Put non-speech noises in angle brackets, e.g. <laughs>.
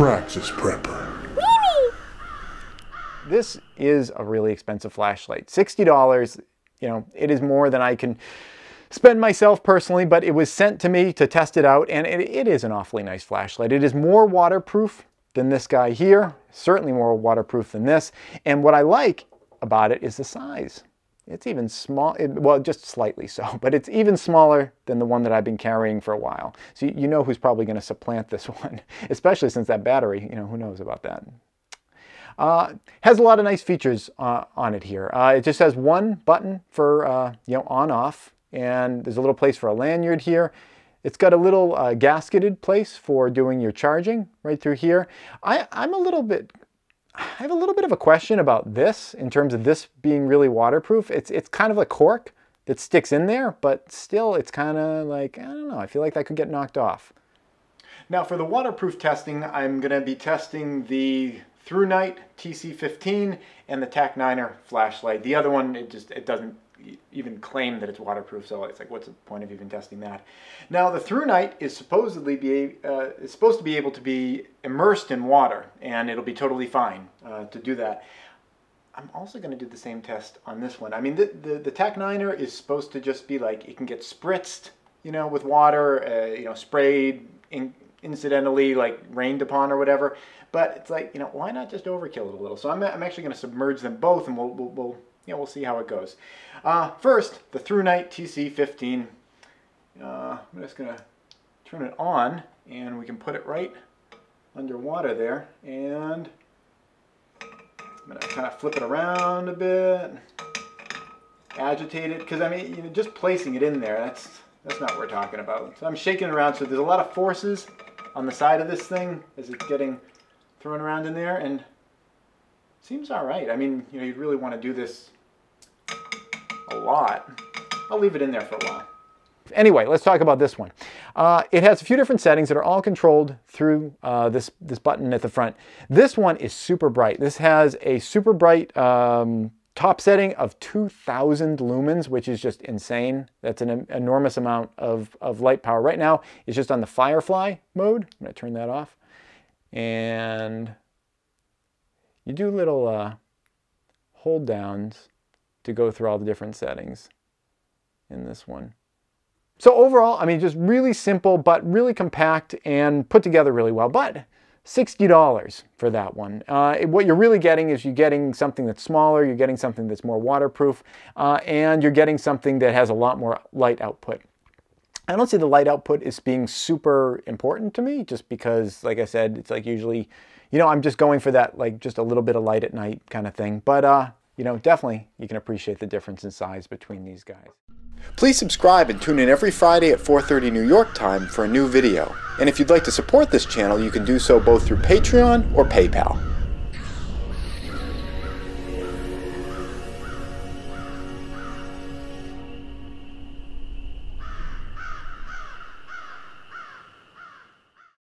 Praxis Prepper. This is a really expensive flashlight. $60, you know, it is more than I can spend myself personally, but it was sent to me to test it out, and it, it is an awfully nice flashlight. It is more waterproof than this guy here, certainly more waterproof than this, and what I like about it is the size. It's even small, it, well, just slightly so, <laughs> but it's even smaller than the one that I've been carrying for a while. So you, know who's probably going to supplant this <laughs> one, especially since that battery, you know, who knows about that. Uh, has a lot of nice features uh, on it here. Uh, it just has one button for, uh, you know, on off, and there's a little place for a lanyard here. It's got a little uh, gasketed place for doing your charging right through here. I, I'm a little bit I have a little bit of a question about this in terms of this being really waterproof. It's, it's kind of a cork that sticks in there, but still it's kind of like, I don't know, I feel like that could get knocked off. Now for the waterproof testing, I'm going to be testing the ThruNite TC15 and the TAC9er flashlight. The other one, it just, it doesn't even claim that it's waterproof, so it's like, what's the point of even testing that? Now, the ThruNite is supposedly be uh, is supposed to be able to be immersed in water, and it'll be totally fine uh, to do that. I'm also going to do the same test on this one. I mean, the, the, the TAC9er is supposed to just be like, it can get spritzed, you know, with water, uh, you know, sprayed in, incidentally, like rained upon or whatever. But it's like, you know, why not just overkill it a little? So I'm, I'm actually going to submerge them both, and we'll, we'll, we'll yeah, we'll see how it goes. Uh, first, the ThruNite TC15. Uh, I'm just going to turn it on, and we can put it right underwater there. And I'm going to kind of flip it around a bit, agitate it, because I mean, you know, just placing it in there, that's, that's not what we're talking about. So I'm shaking it around, so there's a lot of forces on the side of this thing as it's getting thrown around in there, and seems all right. I mean, you know, you'd really want to do this a lot. I'll leave it in there for a while. Anyway, let's talk about this one. Uh, it has a few different settings that are all controlled through uh, this, this button at the front. This one is super bright. This has a super bright um, top setting of 2000 lumens, which is just insane. That's an enormous amount of, of light power. Right now, it's just on the Firefly mode. I'm gonna turn that off. And you do little uh, hold downs to go through all the different settings in this one. So overall, I mean, just really simple, but really compact and put together really well. But $60 for that one. Uh, what you're really getting is you're getting something that's smaller, you're getting something that's more waterproof, uh, and you're getting something that has a lot more light output. I don't see the light output as being super important to me, just because, like I said, it's like usually, you know, I'm just going for that, like just a little bit of light at night kind of thing. But uh, you know, definitely you can appreciate the difference in size between these guys. Please subscribe and tune in every Friday at 4.30 New York time for a new video. And if you'd like to support this channel, you can do so both through Patreon or PayPal.